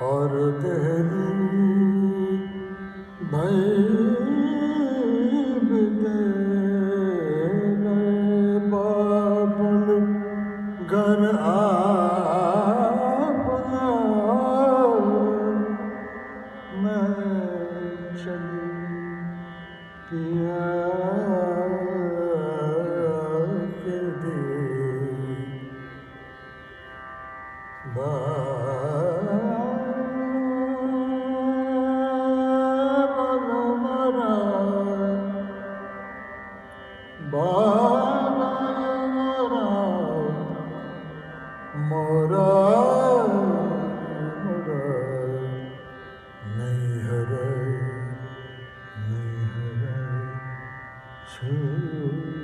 और देहरी भई बिदे गए बाबुल घर आपना मैं चली पिया के दे बाबुल true.